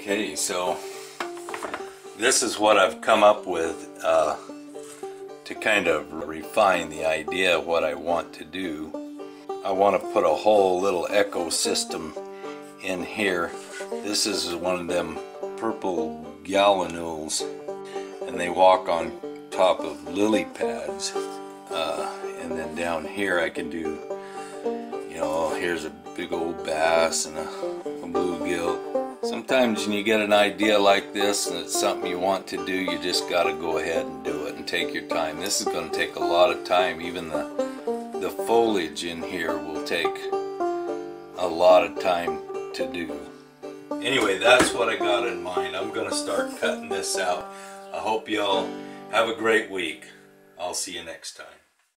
Okay, so this is what I've come up with uh, to kind of refine the idea of what I want to do. I want to put a whole little ecosystem in here. This is one of them purple gallinules and they walk on top of lily pads. Uh, and then down here I can do, you know, here's a big old bass and a, a bluegill Sometimes when you get an idea like this and it's something you want to do, you just got to go ahead and do it and take your time. This is going to take a lot of time. Even the, the foliage in here will take a lot of time to do. Anyway, that's what I got in mind. I'm going to start cutting this out. I hope y'all have a great week. I'll see you next time.